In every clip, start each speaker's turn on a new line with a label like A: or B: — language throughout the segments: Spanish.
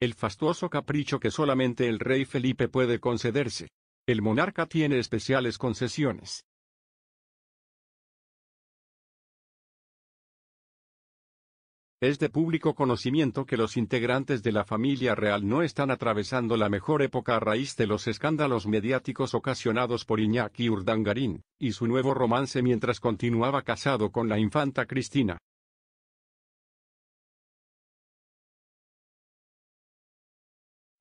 A: el fastuoso capricho que solamente el rey Felipe puede concederse. El monarca tiene especiales concesiones. Es de público conocimiento que los integrantes de la familia real no están atravesando la mejor época a raíz de los escándalos mediáticos ocasionados por Iñaki Urdangarín, y su nuevo romance mientras continuaba casado con la infanta Cristina.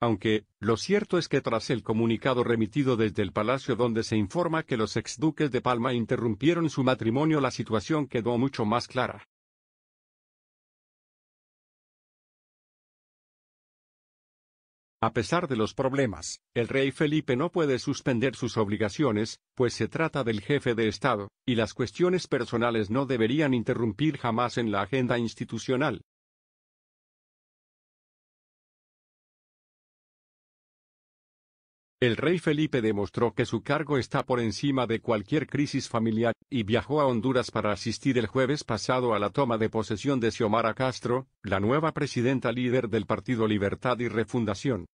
A: Aunque, lo cierto es que tras el comunicado remitido desde el palacio donde se informa que los exduques de Palma interrumpieron su matrimonio la situación quedó mucho más clara. A pesar de los problemas, el rey Felipe no puede suspender sus obligaciones, pues se trata del jefe de Estado, y las cuestiones personales no deberían interrumpir jamás en la agenda institucional. El rey Felipe demostró que su cargo está por encima de cualquier crisis familiar, y viajó a Honduras para asistir el jueves pasado a la toma de posesión de Xiomara Castro, la nueva presidenta líder del Partido Libertad y Refundación.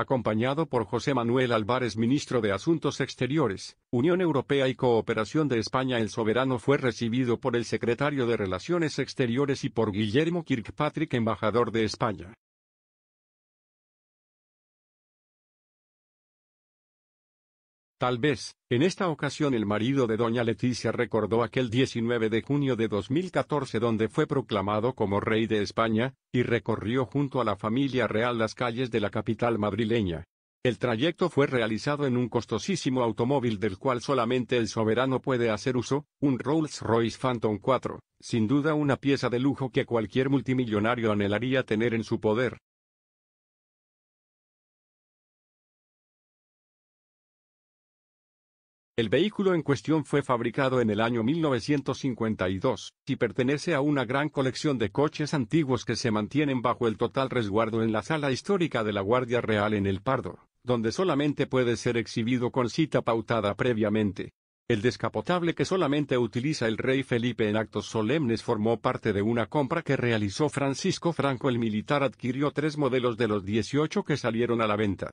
A: Acompañado por José Manuel Álvarez ministro de Asuntos Exteriores, Unión Europea y Cooperación de España el soberano fue recibido por el secretario de Relaciones Exteriores y por Guillermo Kirkpatrick embajador de España. Tal vez, en esta ocasión el marido de doña Leticia recordó aquel 19 de junio de 2014 donde fue proclamado como rey de España, y recorrió junto a la familia real las calles de la capital madrileña. El trayecto fue realizado en un costosísimo automóvil del cual solamente el soberano puede hacer uso, un Rolls-Royce Phantom 4, sin duda una pieza de lujo que cualquier multimillonario anhelaría tener en su poder. El vehículo en cuestión fue fabricado en el año 1952, y pertenece a una gran colección de coches antiguos que se mantienen bajo el total resguardo en la sala histórica de la Guardia Real en El Pardo, donde solamente puede ser exhibido con cita pautada previamente. El descapotable que solamente utiliza el rey Felipe en actos solemnes formó parte de una compra que realizó Francisco Franco el militar adquirió tres modelos de los 18 que salieron a la venta.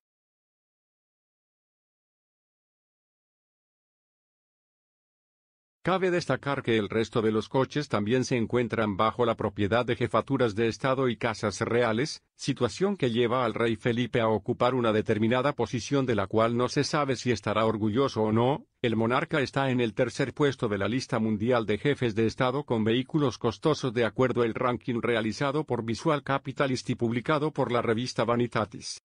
A: Cabe destacar que el resto de los coches también se encuentran bajo la propiedad de jefaturas de Estado y casas reales, situación que lleva al rey Felipe a ocupar una determinada posición de la cual no se sabe si estará orgulloso o no. El monarca está en el tercer puesto de la lista mundial de jefes de Estado con vehículos costosos de acuerdo al ranking realizado por Visual Capitalist y publicado por la revista Vanitatis.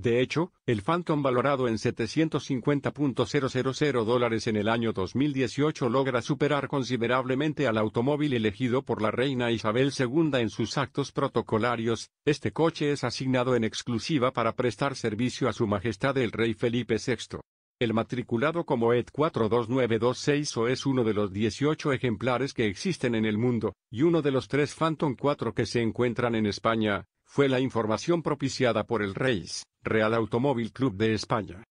A: De hecho, el Phantom valorado en 750.000 dólares en el año 2018 logra superar considerablemente al automóvil elegido por la reina Isabel II en sus actos protocolarios. Este coche es asignado en exclusiva para prestar servicio a Su Majestad el Rey Felipe VI. El matriculado como ED 42926 o es uno de los 18 ejemplares que existen en el mundo, y uno de los tres Phantom 4 que se encuentran en España, fue la información propiciada por el REIS, Real Automóvil Club de España.